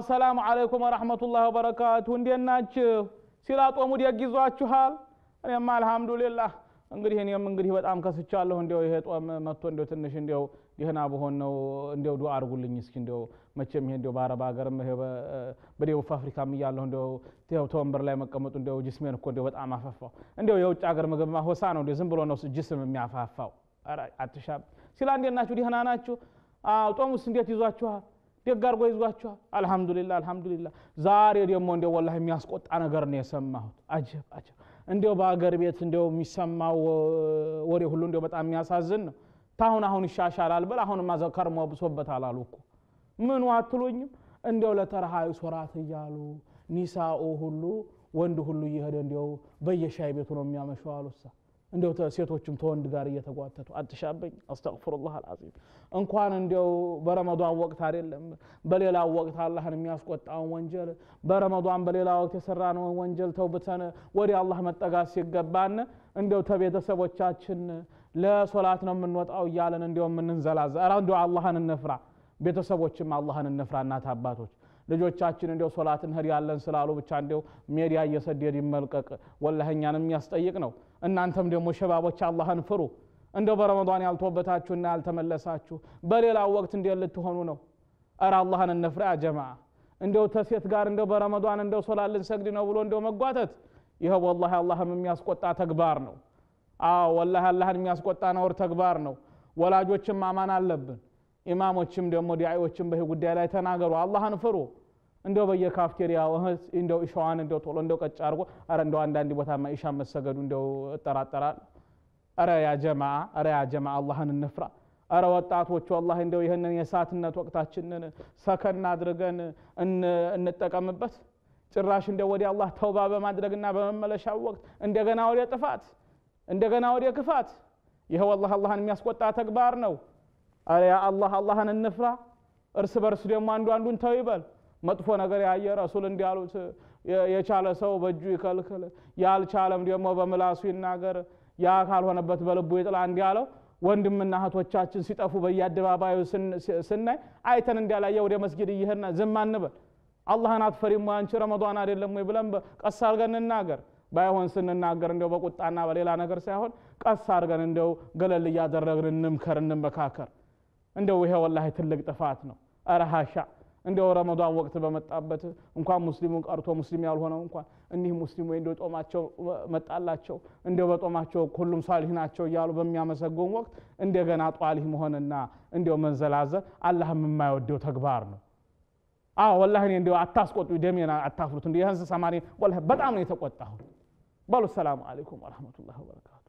አሰላሙ አለይኩም ወረሕመቱላህ ወበረካቱ እንዴት ናችሁ? ሲላ ጦሙ ደግ ይዟችኋል እኔማ አልሐምዱሊላህ። እንግዲህ እኔም እንግዲህ በጣም ከስቻለሁ። እንዲያው ይሄ ጦም መጥቶ እንዲያው ትንሽ እንዲያው ደህና በሆን ነው። እንዲያው ዱዓ አድርጉልኝ እስኪ። እንዲያው መቼም ይሄ እንዲያው በአረብ ሀገርም ይሄ በደቡብ አፍሪካም እያለሁ እንዲያው ተወንበር ላይ መቀመጡ እንዲያው ጅስሜን እኮ እንዲያው በጣም አፈፋው። እንዲያው የውጭ ሀገር ምግብ ማሆሳ ነው እንዲያው ዝም ብሎ ነው ጅስም የሚያፋፋው። ኧረ አትሻብ ሲላ እንዴት ናችሁ? ደህና ናችሁ? ጦሙስ እንዴት ይዟችኋል ደግ አድርጎ ይዟችኋል። አልሐምዱሊላህ አልሐምዱሊላህ። ዛሬ ደግሞ እንዲያው ወላሂ የሚያስቆጣ ነገር ነው የሰማሁት። አጀብ አጀብ። እንዲያው በአገር ቤት እንዲያው የሚሰማው ወሬ ሁሉ እንዲያው በጣም የሚያሳዝን ነው። ታሁን አሁን ይሻሻላል ብል አሁንማ ከርሞ ብሶበታል አሉ እኮ። ምኑ አትሉኝም? እንዲያው ለተረሃዩ ሶራት እያሉ ኒሳኡ ሁሉ ወንድ ሁሉ እየሄደ እንዲያው በየሻይ ቤቱ ነው የሚያመሸው አሉሳ እንዲያው ሴቶችም ተወንድ ጋር እየተጓተቱ አትሻበኝ አስተግፍሩላህ አልዓዚም እንኳን እንዲያው በረመዷን ወቅት አይደለም በሌላ ወቅት አላህን የሚያስቆጣውን ወንጀል በረመዷን በሌላ ወቅት የሰራነውን ወንጀል ተውብተን ወደ አላህ መጠጋት ሲገባን እንዲያው ተቤተሰቦቻችን ለሶላት ነው የምንወጣው እያለን እንዲያው የምንንዘላዘ እንዲያው አላህን እንፍራ ቤተሰቦችም አላህን እንፍራ እናት አባቶች ልጆቻችን እንዲያው ሶላት እንሄድ ያለን ስላሉ ብቻ እንዲያው ሜዲያ እየሰደድ ይመልቀቅ። ወላሂ የሚያስጠይቅ ነው። እናንተም ደግሞ ሸባቦች አላህን ፍሩ። እንደው በረመዷን ያልተወበታችሁና ያልተመለሳችሁ በሌላው ወቅት እንዴት ልትሆኑ ነው? እረ አላህን እንፍራ ጀማ እንደው ተሴት ጋር እንደው በረመዷን እንደው ሶላት ልንሰግድ ነው ብሎ እንደው መጓተት ይኸው ወላሂ አላህም የሚያስቆጣ ተግባር ነው። አዎ ወላሂ አላህን የሚያስቆጣ ነውር ተግባር ነው። ወላጆችም አማን አለብን ኢማሞችም ደግሞ ዲያዎችም በዚህ ጉዳይ ላይ ተናገሩ። አላህን ፍሩ። እንደው በየካፍቴሪያው እንደው ኢሻዋን እንደው ቶሎ እንደው ቀጭ አድርጎ አረ እንደው አንዳንድ ቦታማ ኢሻ መሰገዱ እንደው እጠራጠራል። አረ ያ ጀማ አረ ያ ጀማ አላህን እንፍራ። አረ ወጣቶቹ አላህ እንደው ይህንን የእሳትነት ወቅታችንን ሰከን አድርገን እንጠቀምበት። ጭራሽ እንደው ወደ አላህ ተውባ በማድረግና በመመለሻው ወቅት እንደገና ወደ ጥፋት እንደገና ወደ ክፋት። ይኸው አላህ አላህን የሚያስቆጣ ተግባር ነው አረ ያ አላህ አላህን እንፍራ። እርስ በርስ ደግሞ አንዱ አንዱን ተው ይበል። መጥፎ ነገር ያየ ረሱል እንዲያሉት የቻለ ሰው በእጁ ይከልክል ያልቻለም ደግሞ በምላሱ ይናገር ያ ካልሆነበት በልቡ ይጥላ እንዲያለው ወንድምና እህቶቻችን ሲጠፉ በየአደባባዩ ስናይ አይተን እንዲያላየ ወደ መስጊድ እየሄድን ዝም አንበል። አላህን አትፈሪም ወይ? አንቺ ረመዷን አይደለም ወይ ብለን ቀስ አድርገን እንናገር። ባይሆን ስንናገር እንደው በቁጣና በሌላ ነገር ሳይሆን ቀስ አድርገን እንደው ገለል እያደረግን እንምከር እንመካከር እንደው ይሄ ወላሂ ትልቅ ጥፋት ነው። ኧረ ሀሻ! እንደው ረመዷን ወቅት በመጣበት እንኳን ሙስሊሙን ቀርቶ ሙስሊም ያልሆነው እንኳን እኒህ ሙስሊሙ እንደው ጦማቸው መጣላቸው እንደው በጦማቸው ሁሉም ሳሊህ ናቸው እያሉ በሚያመሰግን ወቅት እንደገና ጧሊህ መሆንና እንደው መንዘላዘል አላህም የማይወደው ተግባር ነው። አዎ ወላሂ እኔ እንደው አታስቆጡ ደሜን አታፍሉት እንደ ይህን ስሰማ ወላሂ በጣም ነው የተቆጣሁት። በሉ ሰላሙ አለይኩም ወረሕመቱላሂ ወበረካቱ